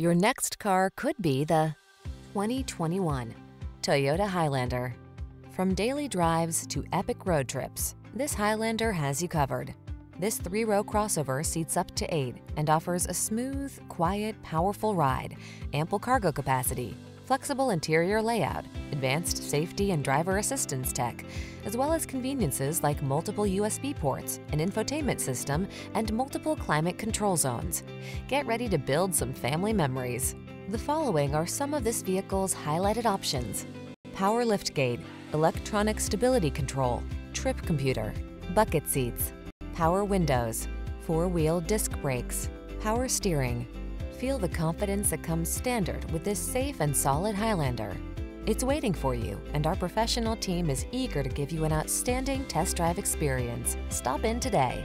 Your next car could be the 2021 Toyota Highlander. From daily drives to epic road trips, this Highlander has you covered. This three-row crossover seats up to eight and offers a smooth, quiet, powerful ride, ample cargo capacity, flexible interior layout, advanced safety and driver assistance tech, as well as conveniences like multiple USB ports, an infotainment system, and multiple climate control zones. Get ready to build some family memories. The following are some of this vehicle's highlighted options. Power liftgate, electronic stability control, trip computer, bucket seats, power windows, four-wheel disc brakes, power steering. Feel the confidence that comes standard with this safe and solid Highlander. It's waiting for you, and our professional team is eager to give you an outstanding test drive experience. Stop in today.